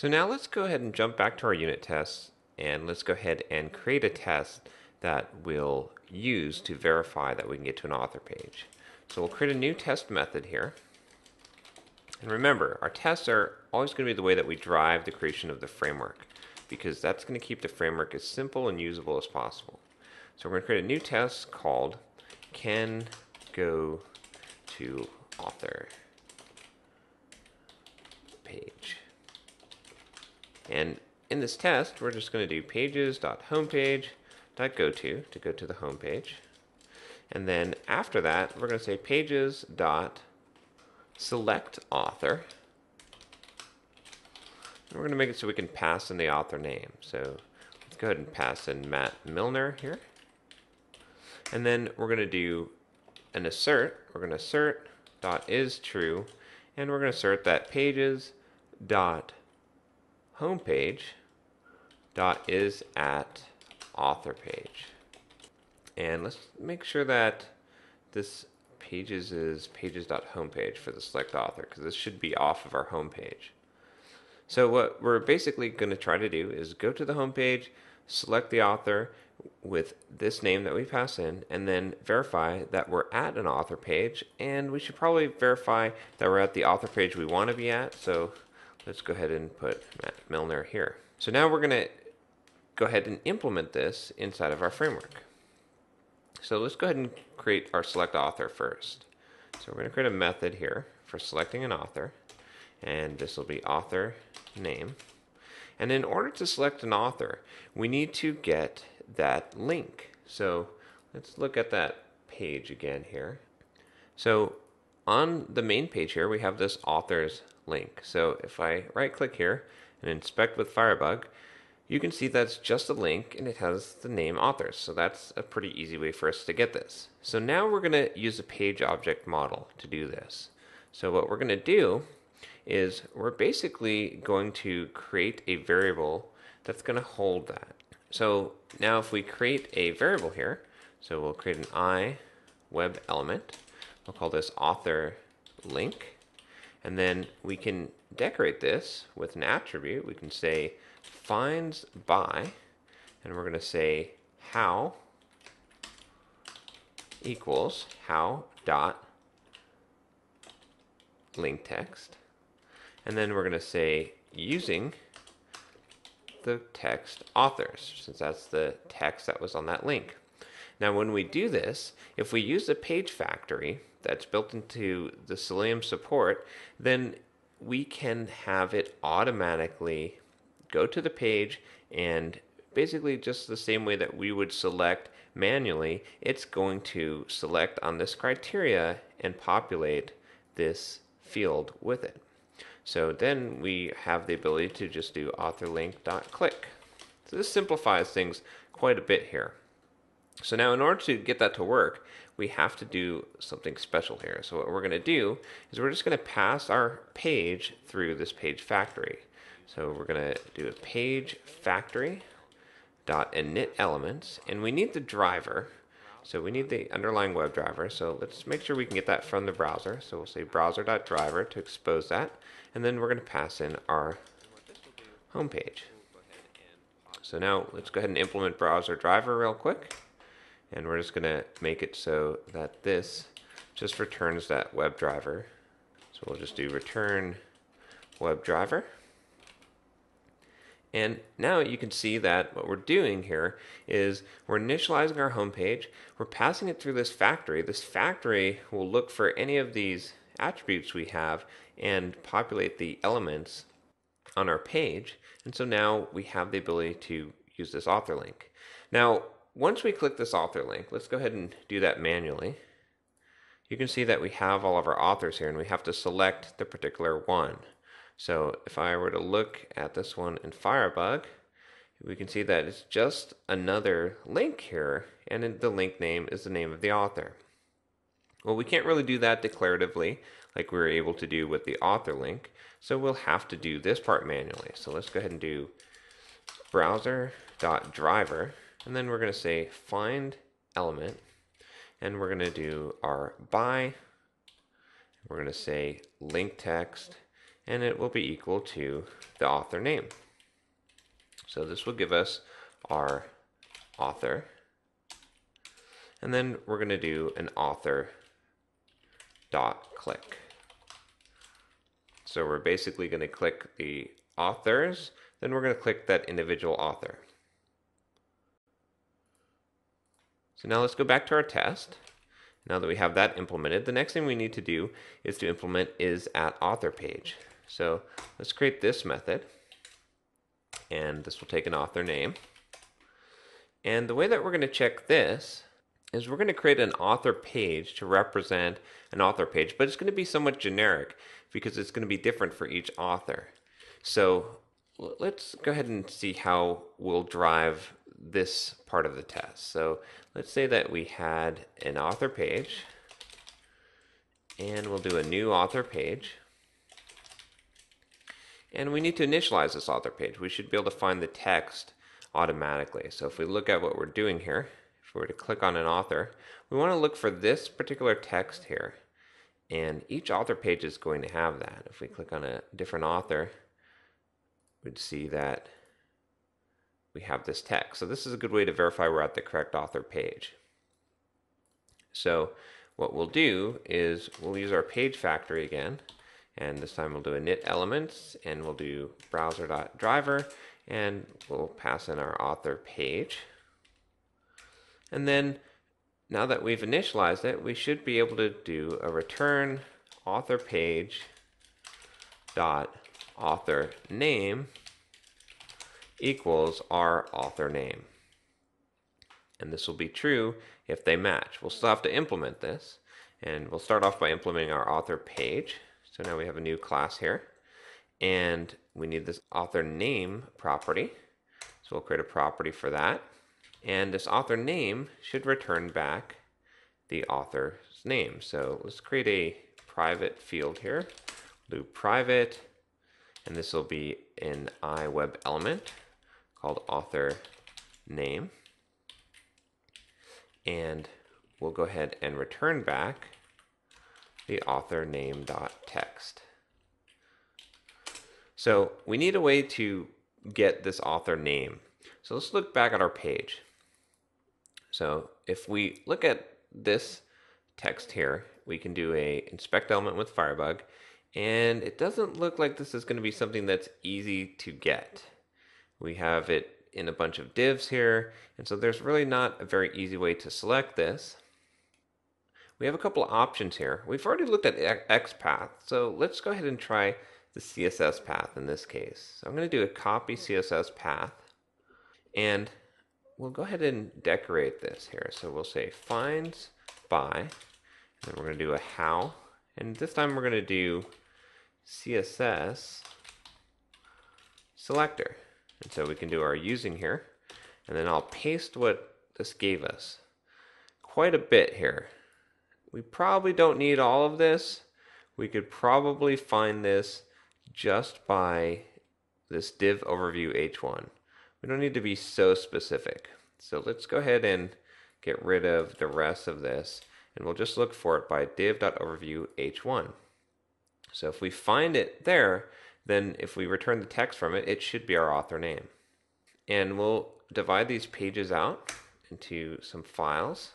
So now let's go ahead and jump back to our unit tests and let's go ahead and create a test that we'll use to verify that we can get to an author page. So we'll create a new test method here. And remember, our tests are always going to be the way that we drive the creation of the framework because that's going to keep the framework as simple and usable as possible. So we're going to create a new test called can go to author page. And in this test, we're just going to do pages.homepage.go to to go to the home page. And then after that, we're going to say pages.select author. And we're going to make it so we can pass in the author name. So let's go ahead and pass in Matt Milner here. And then we're going to do an assert. We're going to assert dot is true, and we're going to assert that pages dot homepage dot is at author page. And let's make sure that this pages is pages dot homepage for the select author because this should be off of our homepage. So what we're basically going to try to do is go to the homepage, select the author, with this name that we pass in and then verify that we're at an author page and we should probably verify that we're at the author page we want to be at so let's go ahead and put Matt Milner here so now we're going to go ahead and implement this inside of our framework so let's go ahead and create our select author first so we're going to create a method here for selecting an author and this will be author name and in order to select an author, we need to get that link. So let's look at that page again here. So on the main page here, we have this authors link. So if I right click here and inspect with Firebug, you can see that's just a link and it has the name authors. So that's a pretty easy way for us to get this. So now we're going to use a page object model to do this. So what we're going to do is we're basically going to create a variable that's going to hold that. So now if we create a variable here, so we'll create an i web element, we'll call this author link, and then we can decorate this with an attribute. We can say finds by, and we're going to say how equals how dot link text, and then we're going to say using the text authors, since that's the text that was on that link. Now, when we do this, if we use the page factory that's built into the Selenium support, then we can have it automatically go to the page and basically just the same way that we would select manually, it's going to select on this criteria and populate this field with it. So then we have the ability to just do authorlink.click. So this simplifies things quite a bit here. So now in order to get that to work, we have to do something special here. So what we're going to do is we're just going to pass our page through this page factory. So we're going to do a page factory dot init elements and we need the driver so we need the underlying web driver. So let's make sure we can get that from the browser. So we'll say browser.driver to expose that. And then we're going to pass in our home page. So now let's go ahead and implement browser driver real quick. And we're just going to make it so that this just returns that web driver. So we'll just do return web driver. And now you can see that what we're doing here is we're initializing our home page, we're passing it through this factory. This factory will look for any of these attributes we have and populate the elements on our page. And so now we have the ability to use this author link. Now, once we click this author link, let's go ahead and do that manually. You can see that we have all of our authors here and we have to select the particular one. So if I were to look at this one in Firebug, we can see that it's just another link here, and the link name is the name of the author. Well, we can't really do that declaratively like we were able to do with the author link, so we'll have to do this part manually. So let's go ahead and do browser.driver, and then we're going to say find element, and we're going to do our by, we're going to say link text, and it will be equal to the author name. So this will give us our author. And then we're going to do an author dot click. So we're basically going to click the authors, then we're going to click that individual author. So now let's go back to our test. Now that we have that implemented, the next thing we need to do is to implement is at author page. So let's create this method, and this will take an author name. And the way that we're going to check this is we're going to create an author page to represent an author page, but it's going to be somewhat generic because it's going to be different for each author. So let's go ahead and see how we'll drive this part of the test. So let's say that we had an author page and we'll do a new author page. And we need to initialize this author page. We should be able to find the text automatically. So if we look at what we're doing here, if we were to click on an author, we want to look for this particular text here. And each author page is going to have that. If we click on a different author, we'd see that we have this text. So this is a good way to verify we're at the correct author page. So what we'll do is we'll use our page factory again. And this time we'll do a init elements and we'll do browser.driver and we'll pass in our author page. And then now that we've initialized it, we should be able to do a return author page dot author name equals our author name. And this will be true if they match. We'll still have to implement this. And we'll start off by implementing our author page. So now we have a new class here. And we need this author name property. So we'll create a property for that. And this author name should return back the author's name. So let's create a private field here. do private, and this will be an iWeb element called author name. And we'll go ahead and return back the author name dot text. So we need a way to get this author name. So let's look back at our page. So if we look at this text here, we can do a inspect element with Firebug, and it doesn't look like this is going to be something that's easy to get. We have it in a bunch of divs here, and so there's really not a very easy way to select this. We have a couple of options here. We've already looked at XPath, so let's go ahead and try the CSS path in this case. So I'm going to do a copy CSS path, and we'll go ahead and decorate this here. So we'll say finds by, and then we're going to do a how, and this time we're going to do CSS selector. And so we can do our using here, and then I'll paste what this gave us. Quite a bit here. We probably don't need all of this. We could probably find this just by this div overview h1. We don't need to be so specific. So let's go ahead and get rid of the rest of this and we'll just look for it by div.overview h1. So if we find it there, then if we return the text from it, it should be our author name. And we'll divide these pages out into some files.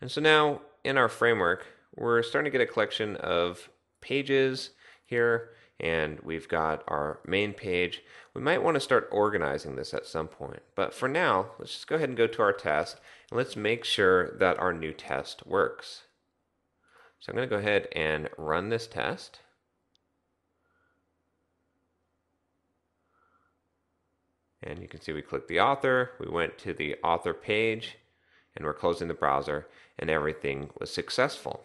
And so now in our framework, we're starting to get a collection of pages here and we've got our main page. We might want to start organizing this at some point. But for now, let's just go ahead and go to our test and let's make sure that our new test works. So I'm going to go ahead and run this test. And you can see we clicked the author, we went to the author page, and we're closing the browser, and everything was successful.